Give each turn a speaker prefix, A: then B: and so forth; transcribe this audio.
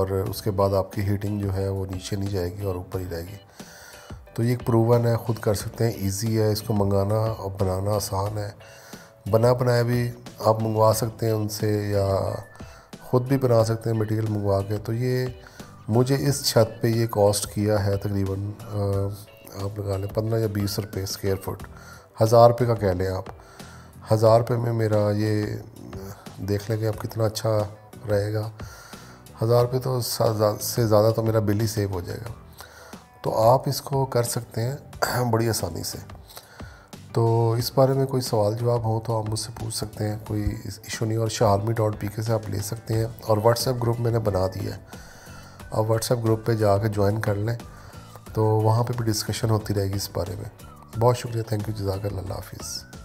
A: और उसके बाद आपकी हीटिंग जो है वो नीचे नहीं जाएगी और ऊपर ही रहेगी। तो ये एक प्रूवन है, ख़ुद कर सकते हैं इजी है, इसको मंगाना और बनाना आसान है। बना बनाया भी आप मंगवा सकते हैं उनसे या ख़ुद भी बना सकते हैं मटेरियल मंगवा के। तो ये मुझे इस छत पे ये कॉस्ट किया है तकरीबन आप लगा लें पंद्रह या बीस रुपये स्क्वेयर फुट हज़ार रुपये का कह लें आप। हज़ार रुपये में मेरा ये, देख लें कि अब कितना अच्छा रहेगा। हज़ार रुपये तो से ज़्यादा तो मेरा बिल ही सेव हो जाएगा। तो आप इसको कर सकते हैं बड़ी आसानी से। तो इस बारे में कोई सवाल जवाब हो तो आप मुझसे पूछ सकते हैं। कोई इशू नहीं, और शालमी डॉट पी के से आप ले सकते हैं। और व्हाट्सएप ग्रुप मैंने बना दिया है। आप व्हाट्सएप ग्रुप पे जाके ज्वाइन कर लें तो वहाँ पे भी डिस्कशन होती रहेगी इस बारे में। बहुत शुक्रिया थैंक यू जजाक हाफिज़।